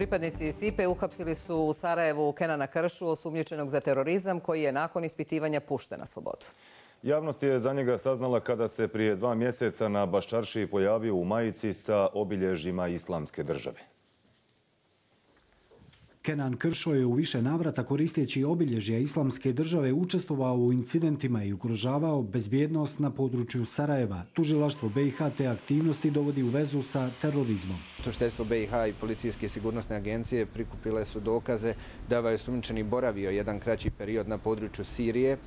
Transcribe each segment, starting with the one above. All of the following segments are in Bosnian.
Pripadnici SIPE uhapsili su u Sarajevu Kenana Kršu, osumnjičenog za terorizam, koji je nakon ispitivanja pušten na slobodu. Javnost je za njega saznala kada se prije dva mjeseca na Baščarši pojavio u majici sa obilježima islamske države. Kenan Kršo je u više navrata koristeći obilježja islamske države učestvovao u incidentima i ugrožavao bezbjednost na području Sarajeva. Tužilaštvo BiH te aktivnosti dovodi u vezu sa terorizmom. Tužilaštvo BiH i policijske sigurnosne agencije prikupile su dokaze da je sumničeni boravio jedan kraći period na području Sirije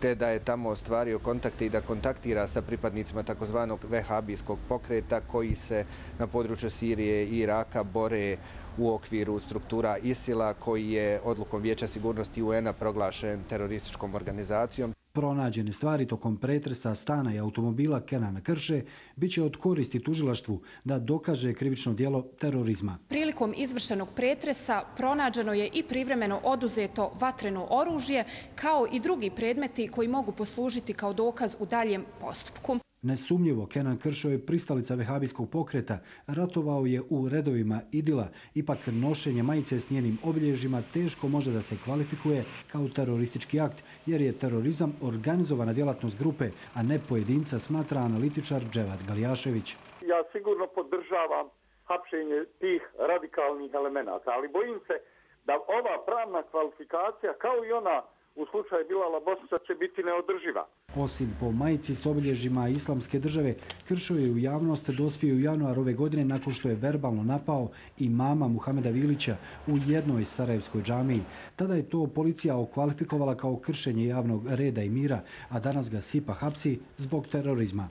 te da je tamo ostvario kontakte i da kontaktira sa pripadnicima takozvanog vehabijskog pokreta koji se na području Sirije i Iraka bore u okviru struktura ISIL-a koji je odlukom Vijeća sigurnosti UN-a proglašen terorističkom organizacijom. Pronađene stvari tokom pretresa stana i automobila Kenana Krše bit će od koristi tužilaštvu da dokaže krivično dijelo terorizma. Prilikom izvršenog pretresa pronađeno je i privremeno oduzeto vatreno oružje kao i drugi predmeti koji mogu poslužiti kao dokaz u daljem postupku. Nesumnjivo, Kenan Kršo je pristalica vehabijskog pokreta, ratovao je u redovima Idila, ipak nošenje majice s njenim obilježima teško može da se kvalifikuje kao teroristički akt, jer je terorizam organizovana djelatnost grupe, a ne pojedinca, smatra analitičar Dževad Galijašević. Ja sigurno podržavam hapšenje tih radikalnih elemenata, ali bojim se da ova pravna kvalifikacija, kao i ona u slučaju Bilala Bosnica će biti neodrživa. Osim po majici s obilježima islamske države, Kršo je u javnost dospio u januar ove godine nakon što je verbalno napao i mama Muhameda Vilića u jednoj Sarajevskoj džamiji. Tada je to policija okvalifikovala kao kršenje javnog reda i mira, a danas ga sipa hapsi zbog terorizma.